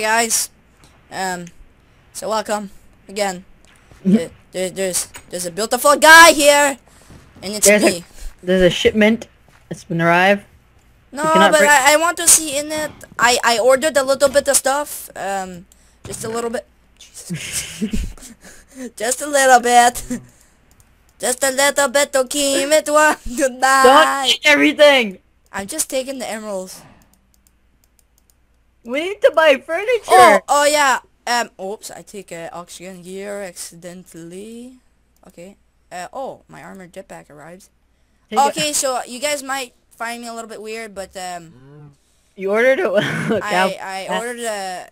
Hi guys. Um, so welcome again. there, there- there's there's a beautiful guy here, and it's There's a- me. There's a shipment that's been arrived. No, but I, I want to see in it. I I ordered a little bit of stuff. Um, just a little bit. Jesus. just a little bit. Just a little bit to keep it warm Don't eat everything! I'm just taking the emeralds. We need to buy furniture! Oh, oh yeah. Um, oops, I take uh, oxygen gear accidentally. Okay. Uh, oh, my armored jetpack arrives. Take it- Okay, so you guys might find me a little bit weird, but um, You ordered it? Look, I I ordered a.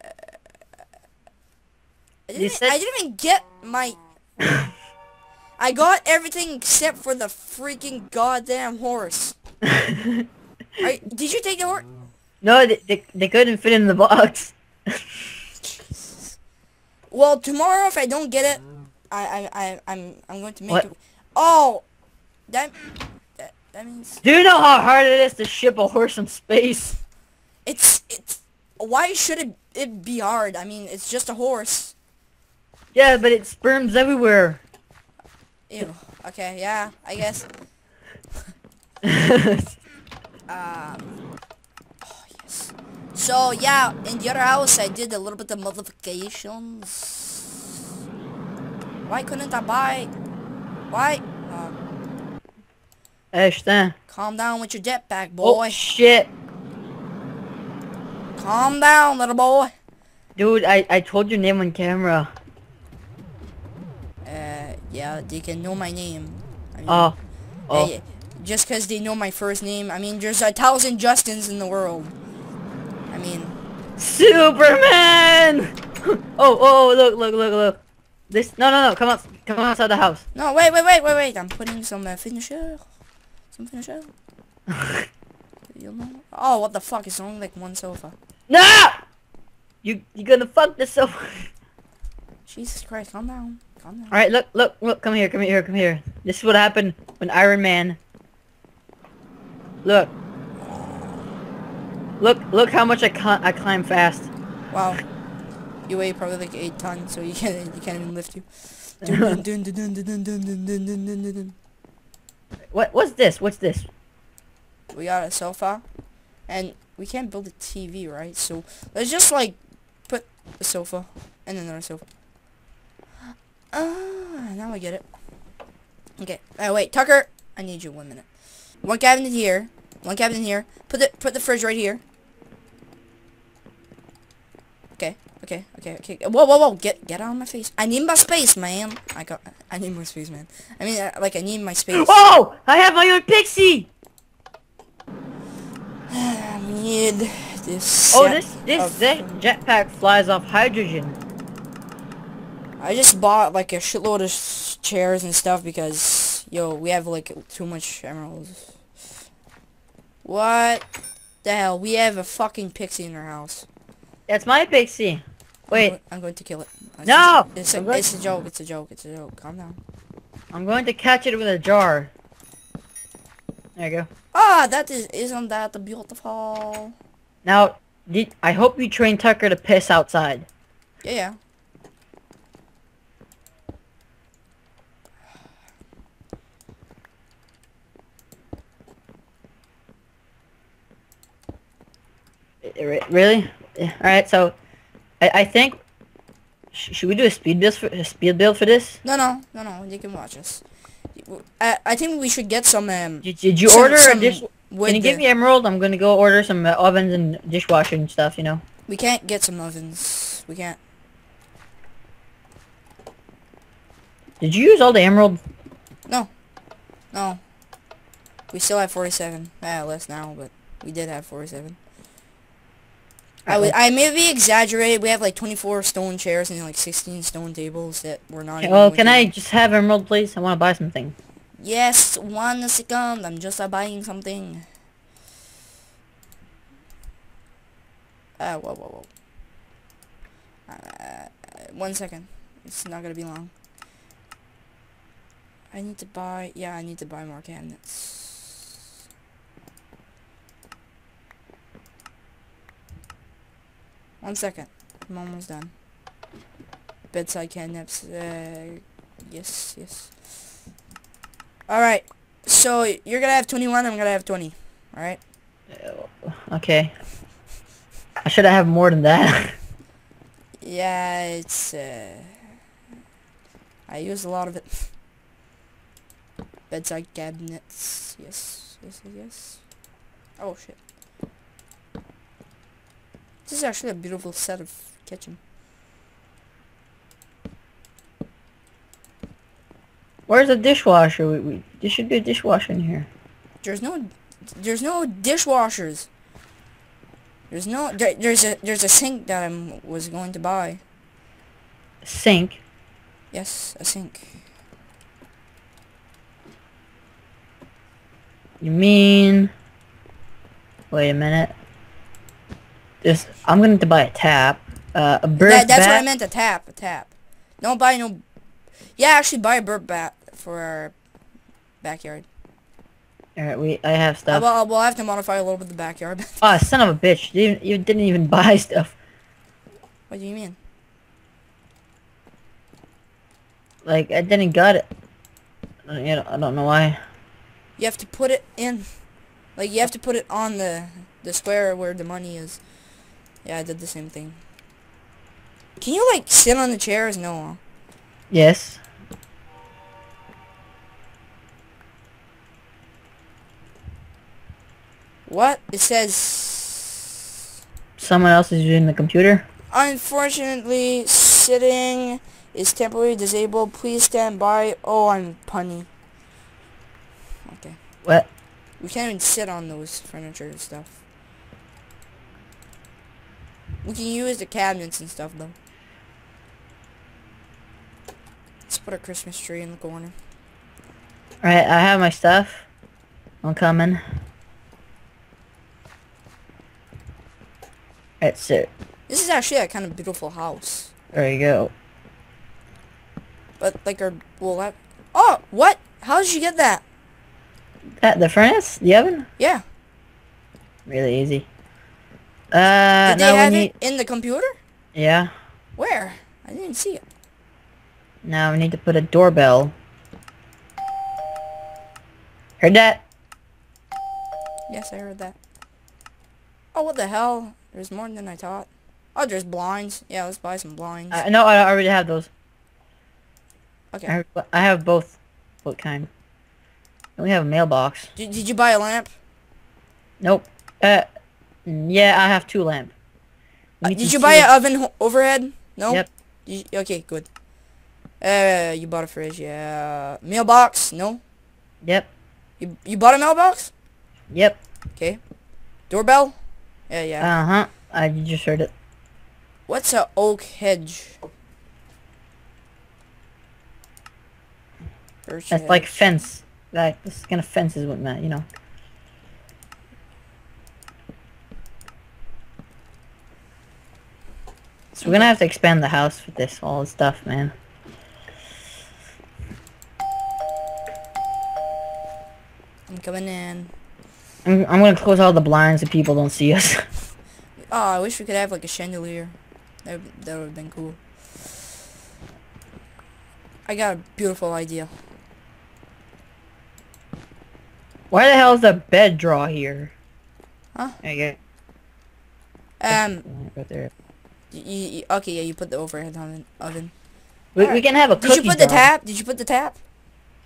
I didn't, said- I didn't even get my. I got everything except for the freaking goddamn horse. Are, did you take the horse? No, they, they, they couldn't fit in the box. Well, tomorrow if I don't get it, I I I I'm I'm going to make What? it. Oh, that that that means Do you know how hard it is to ship a horse in space? it's it's. Why should it it be hard? I mean, it's just a horse. Yeah, but it sperms everywhere. Ew. Okay, yeah, I guess. Um. Oh. So yeah, in the other house I did a little bit of modifications. Why couldn't I buy? Why? Uh, Ashton. calm down with your jetpack, boy. Oh, shit. Calm down, little boy. Dude, I, I told your name on camera. Uh, yeah, they can know my name. I mean, Oh. Oh. hey, just because they know my first name, I mean, there's a thousand Justins in the world. I mean, Superman! oh, oh, look, look, look, look. This, no, no, no, come out, come outside the house. no, wait, wait, wait, wait, wait. I'm putting some uh, finisher. Some finisher. You know? Oh, what the fuck? It's only like one sofa. no! You, you gonna fuck this so Jesus Christ, calm down. Calm down. Alright, look, look, look, come here, come here, come here. This is what happened when Iron Man... Look. Look, look how much I, I climb fast. Wow. You weigh probably like eight tons, so you can't, you can't even lift you. what, what's this? What's this? We got a sofa, and we can't build a TV, right? So let's just like put a sofa and another sofa. Ah, now I get it. Okay. Oh wait, Tucker, I need you one minute. One cabinet here, one cabinet here. Put the put the fridge right here. Okay. Okay. Okay. Okay. Whoa, whoa, whoa! Get get out of my face. I need my space, man. I got. I need more space, man. I mean, uh, like I need my space. Oh! I have my own pixie! I need this. Oh, this, this, this jetpack flies off hydrogen. I just bought like a shitload of chairs and stuff because yo, we have like too much emeralds. What the hell? We have a fucking pixie in our house. That's my pixie. Wait, I'm going to kill it. It's No! a- It's a, it's a joke. It's a joke. It's a joke. Calm down. I'm going to catch it with a jar. There you go. Ah, that is isn't that beautiful? Now, did, I hope you train Tucker to piss outside. Yeah, Really? Yeah, Alright, so, I, I think, sh should we do a speed build for, a speed build for this? No, no, no, no. You can watch us. I I think we should get some um. Did, did you some- order some a dish? Can you give me emerald? I'm gonna go order some uh, ovens and dishwasher and stuff, you know? We can't get some ovens. We can't. Did you use all the emerald? No. No. We still have 47. Ah, less now, but we did have 47. I, would, I maybe exaggerated. We have like 24 stone chairs and like 16 stone tables that we're not Okay, even well, can I just have emerald, please? I want to buy something. Yes, one second. I'm just uh, buying something. Ah, whoa, whoa, whoa. Uh, one second. It's not gonna be long. I need to buy, yeah, I need to buy more cabinets. One second. I'm almost done. Bedside cabinets. Uh, yes, yes. Alright. So, you're gonna have 21, I'm gonna have 20. Alright? Okay. I should have more than that. Yeah, it's, uh... I use a lot of it. Bedside cabinets. Yes, yes, yes, yes. Oh, shit. This is actually a beautiful set of kitchen. Where's the dishwasher? We, we, there should be a dishwasher in here. There's no, there's no dishwashers. There's no, there, there's a, there's a sink that I was going to buy. Sink. Yes, a sink. You mean... Wait a minute. This I'm gonna have to buy a tap. Uh, a bird That, that's what I meant, a tap, a tap. Don't buy no, yeah, actually buy a bird bat for our backyard. Alright, we I have Uh, stuff. well, we'll have to modify a little bit the backyard. Ah, son of a bitch! You, didn't- you didn't even buy stuff. what do you mean? Like I didn't got it. Uh, You know, I don't know why. You have to put it in, like you have to put it on the the square where the money is. Yeah, I did the same thing. Can you like sit on the chairs? No. Yes. What? It says Someone else is using the computer. Unfortunately, sitting is temporarily disabled. Please stand by. Oh, I'm punny. Okay. What? We can't even sit on those furniture and stuff. We can use the cabinets and stuff though. Let's put a Christmas tree in the corner. Alright, I have my stuff. I'm coming. That's it. This is actually a kind of beautiful house. There you go. But like our well that Oh, what? How did you get that? That the furnace, the oven, Yeah. really easy. Uh, Did they have need. it in the computer? Yeah. Where? I didn't see it. Now we need to put a doorbell. Heard that? Yes, I heard that. Oh, what the hell? There's more than I thought. Oh, there's blinds. Yeah, let's buy some blinds. Uh, no, I already have those. okay. I have, I have both. What kind? And we have a mailbox. Did, did you buy a lamp? Nope. Uh, yeah, I have two lamp. Uh, did you buy an oven overhead? No? Yep. You, okay, good. Uh, you bought a fridge, yeah. Mailbox? No? Yep. You, you bought a mailbox? Yep. Okay. Doorbell? Yeah, yeah. Uh huh. I just heard it. What's a oak hedge? Birch That's like fence. Like this kind of fence is what Matt, you know. So we're gonna have to expand the house with this all this stuff, man. I'm coming in. I'm, I'm gonna close all the blinds so people don't see us. Oh, I wish we could have like a chandelier. That would, that would have been cool. I got a beautiful idea. Why the hell is the bed draw here? Huh? There you Um. Right there. Y y y- okay, yeah, you put the overhead oven. oven. We, we can have a Did you put the tap? Did you put the tap?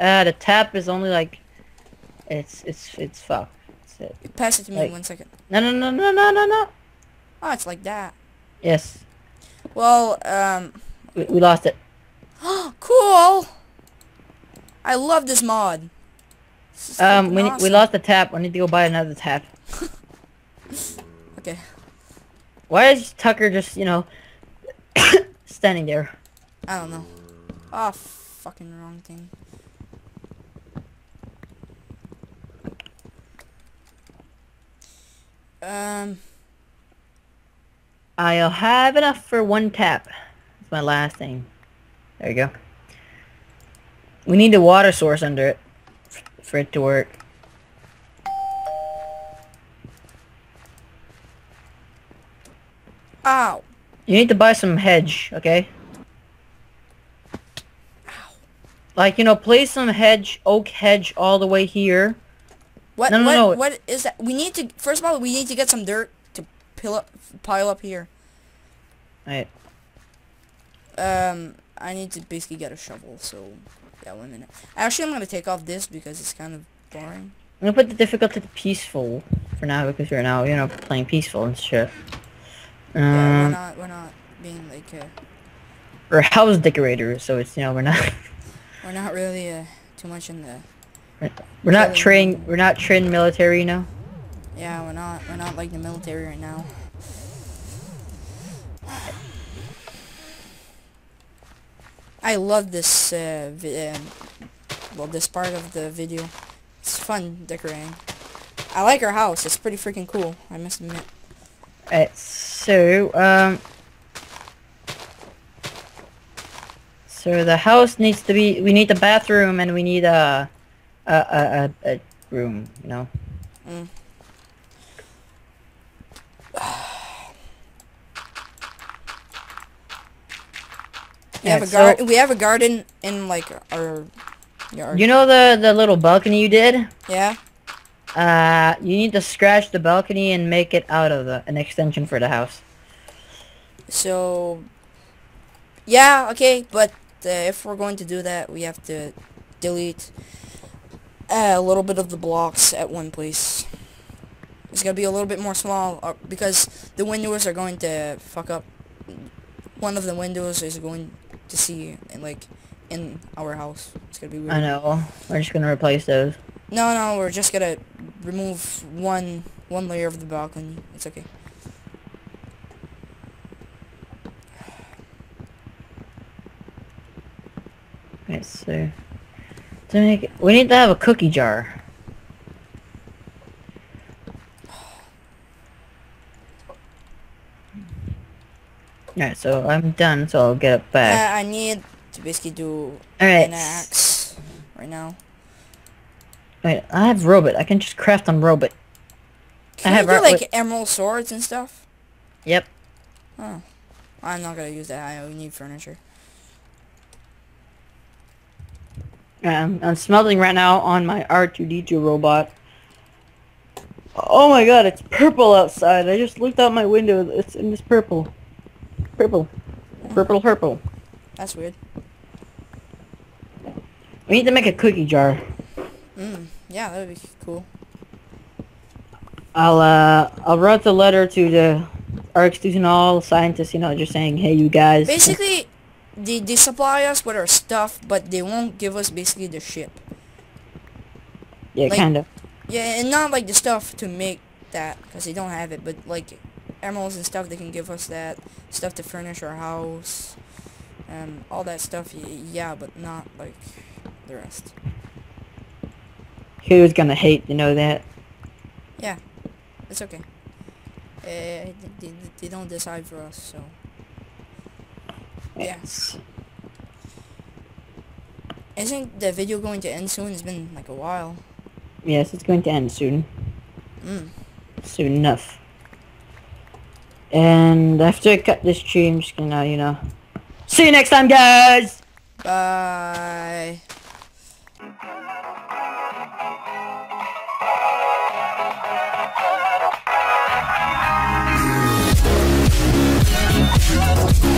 Uh, the tap is only like, it's it's it's fucked. It's it. Pass it to me Like- one second. No no no no no no no. Oh, it's like that. Yes, Well, um, we, we lost it. cool. I love this mod. This Um, we we lost the tap. We need to go buy another tap. Okay, Why is Tucker just you know standing there? I don't know. Oh, fucking wrong thing. Um, I'll have enough for one tap. That's my last thing. There you go. We need a water source under it for it to work. Ow. You need to buy some hedge, okay? Like, you know, place some hedge, oak hedge all the way here. What? No, no, what? no. What is that? We need to. First of all, we need to get some dirt to pile up, pile up here. Right. Um, I need to basically get a shovel. So, yeah, one minute. Actually, I'm gonna take off this because it's kind of boring. I'm gonna put the difficulty to peaceful for now because we're now, you know, playing peaceful and shit. Yeah, we're Um, not. We're not being like. a. we're house decorators, so it's, you know, we're not, we're not really uh, too much in the. we're not Killing trained, we're not trained military, you know? Yeah, we're not. We're not like the military right now. I love this. Uh, um, well, this part of the video. It's fun decorating. I like our house. It's pretty freaking cool. I must admit. Alright, so, um... So the house needs to be, we need a bathroom and we need a, a, a, a, a room, you know? Mm. We have Yeah, a so- garden. We have a garden in like our yard. You know the, the little balcony you did? yeah. Uh, you need to scratch the balcony and make it out of the, an extension for the house. So, yeah, okay, but uh, if we're going to do that, we have to delete uh, a little bit of the blocks at one place. It's gonna be a little bit more small uh, because the windows are going to fuck up. One of the windows is going to see in, like in our house. It's gonna be weird. I know. We're just gonna replace those. No, no, we're just gonna remove one one layer of the balcony. It's okay. Right, so... To make we need to have a cookie jar. Alright, so I'm done, so I'll get back. Uh, I need to basically do Alright. an axe right now. Wait, I have robot. I can just craft on robot. Can I you have do like with- emerald swords and stuff? Yep. Oh, I'm not gonna use that. I need furniture. Um, I'm smelting right now on my R2D2 robot. Oh my god, it's purple outside. I just looked out my window. It's in this purple. Purple. Purple, purple. That's weird. We need to make a cookie jar. Mm, yeah, that would be cool. I'll, uh, I'll write the letter to the artisanal scientists, you know, just saying, hey, you guys. Basically, they, they supply us with our stuff, but they won't give us basically the ship. Yeah, like- kind of. Yeah, and not like the stuff to make that, because they don't have it, but like emeralds and stuff, they can give us that. Stuff to furnish our house. Um, all that stuff, yeah, but not like the rest. Who's gonna hate to know that? Yeah, it's okay. Uh, they, they, don't decide for us, so. Yeah. Yes. Isn't the video going to end soon? It's been like a while. Yes, it's going to end soon. Mm. Soon enough. And after I cut this tree, I'm just gonna, you know... See you next time, guys! Bye. love.